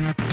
Mm-hmm.